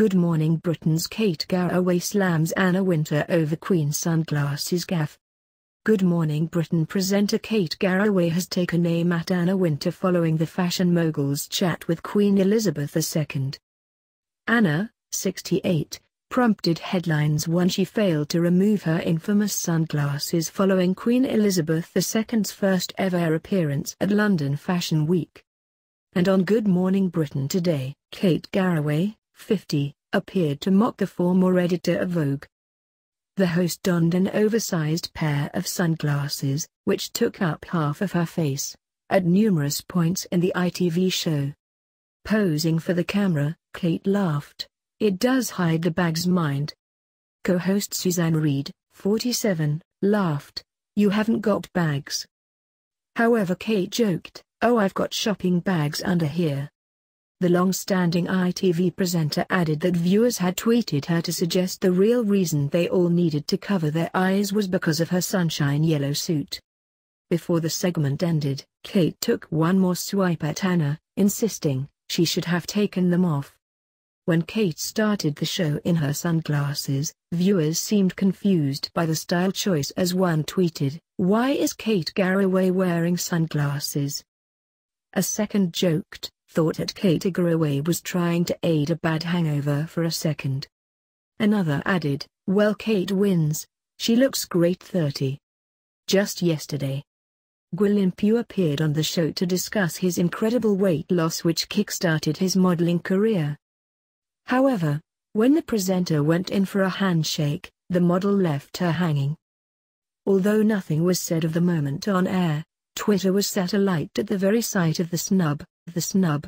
Good Morning Britain's Kate Garraway slams Anna Wintour over Queen sunglasses gaffe. Good Morning Britain presenter Kate Garraway has taken aim at Anna Wintour following the fashion mogul's chat with Queen Elizabeth II. Anna, 68, prompted headlines when she failed to remove her infamous sunglasses following Queen Elizabeth II's first ever appearance at London Fashion Week. And on Good Morning Britain today, Kate Garraway, 50, appeared to mock the former editor of Vogue. The host donned an oversized pair of sunglasses, which took up half of her face, at numerous points in the ITV show. Posing for the camera, Kate laughed. It does hide the bag's mind. Co-host Susanna Reid, 47, laughed. You haven't got bags. However Kate joked, oh I've got shopping bags under here. The long-standing ITV presenter added that viewers had tweeted her to suggest the real reason they all needed to cover their eyes was because of her sunshine yellow suit. Before the segment ended, Kate took one more swipe at Anna, insisting she should have taken them off. When Kate started the show in her sunglasses, viewers seemed confused by the style choice as one tweeted, Why is Kate Garraway wearing sunglasses? A second joked, thought that Kate Garraway was trying to aid a bad hangover for a second. Another added, well Kate wins, she looks great 30. Just yesterday, Gwilym Pugh appeared on the show to discuss his incredible weight loss which kick-started his modeling career. However, when the presenter went in for a handshake, the model left her hanging. Although nothing was said of the moment on air, Twitter was set alight at the very sight of the snub. The snub,